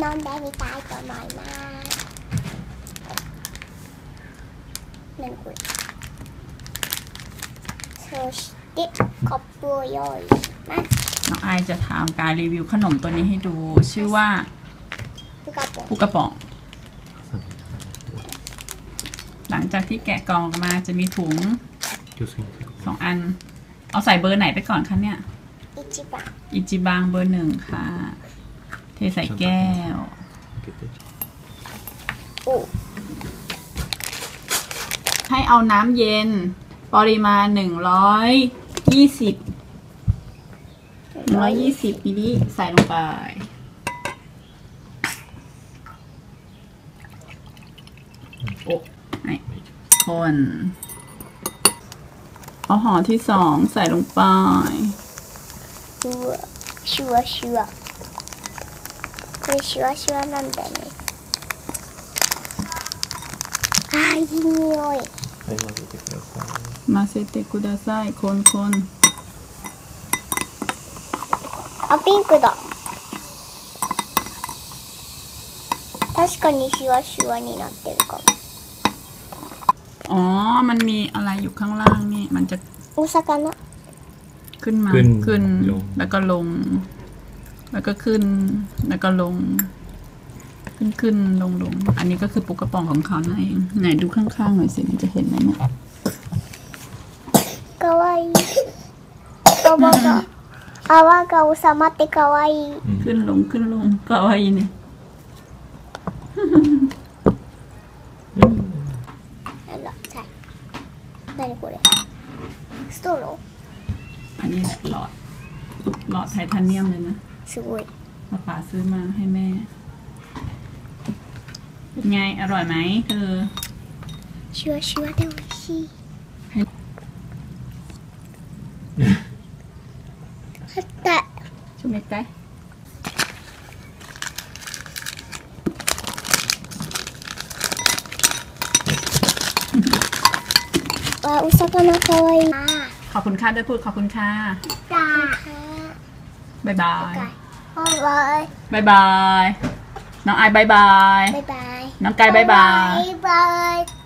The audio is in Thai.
น้องแดงนี่ตายตัวหน่อยมากหนึ่งกุญโซสติคอปปูโยยมาน้องไอจะทำการรีวิวขนมตัวนี้ให้ดู ชื่อว่าคือกระปุกผู้กระป๋อง หลังจากที่แกะกล่องมาจะมีถุงสองอัน เอาใส่เบอร์ไหนไปก่อนคะเนี่ย อิจิบังอิจิบังเบอร์หนึ่งค่ะ ทใส่แก้วให้เอาน้ำเย็น ปริมาณหนึ่งร้อยยี่สิบหนึ่งร้อยยี่สิบมิลลิใส่ลงไป โอ้ไม่คนเอาห่อที่สองใส่ลงไปชัวชัวชัว これシュワシュワなんだねあーいい匂いはい混ぜてください มาเซเตกุดาไซคนคน あピンクだ確かにシュワシュワになってるかも อ๋อ มันมีอะไรอยู่ข้างล่างนี่ มันจะ お魚 ขึ้นมา ขึ้น ขึ้น ลง แล้วก็ลง แล้วก็ขึ้น แล้วก็ลง ขึ้นขึ้นลงลง อันนี้ก็คือปุกกระป๋องของเขานั่นเอง ไหนดูข้างๆหน่อยสิ มันจะเห็นไหมเนี่ย かわいい泡が泡が収まってかわいい ขึ้นลงขึ้นลง ก็ว่าอีเนี่ย あらはい何これストロ อันนี้แหละหลอด หลอดไทเทเนียมเลยนะ สวยป้าป๋าซื้อมาให้แม่ เป็นไง อร่อยไหมเธอเชัวชัวแต่ไม่ชีฮัตตะช่วยไหมจ๊ะอุตส่าห์มาคอยขอบคุณค่ะด้วยพูดขอบคุณค่ะจ้า Bye bye. Okay. Bye bye. Bye bye. Nói ai bye bye. Bye bye. Nói cây bye bye. Bye bye.